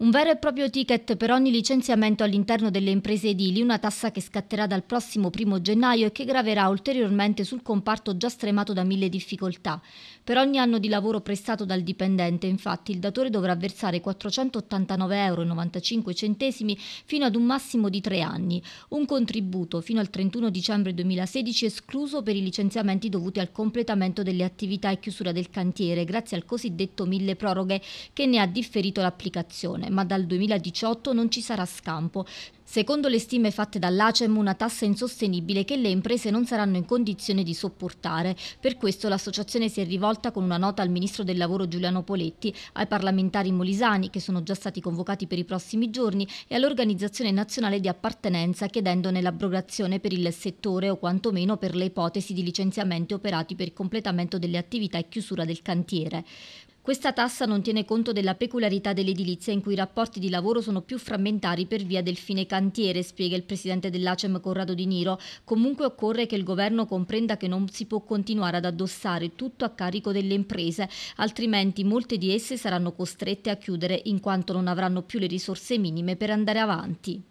Un vero e proprio ticket per ogni licenziamento all'interno delle imprese edili, una tassa che scatterà dal prossimo primo gennaio e che graverà ulteriormente sul comparto già stremato da mille difficoltà. Per ogni anno di lavoro prestato dal dipendente, infatti, il datore dovrà versare 489,95 euro fino ad un massimo di tre anni, un contributo fino al 31 dicembre 2016 escluso per i licenziamenti dovuti al completamento delle attività e chiusura del cantiere, grazie al cosiddetto mille proroghe che ne ha differito l'applicazione ma dal 2018 non ci sarà scampo. Secondo le stime fatte dall'ACEM, una tassa insostenibile che le imprese non saranno in condizione di sopportare. Per questo l'associazione si è rivolta con una nota al ministro del lavoro Giuliano Poletti, ai parlamentari molisani che sono già stati convocati per i prossimi giorni e all'organizzazione nazionale di appartenenza chiedendone l'abrogazione per il settore o quantomeno per le ipotesi di licenziamenti operati per completamento delle attività e chiusura del cantiere. Questa tassa non tiene conto della peculiarità dell'edilizia in cui i rapporti di lavoro sono più frammentari per via del fine cantiere, spiega il presidente dell'ACEM Corrado Di Niro. Comunque occorre che il governo comprenda che non si può continuare ad addossare tutto a carico delle imprese, altrimenti molte di esse saranno costrette a chiudere in quanto non avranno più le risorse minime per andare avanti.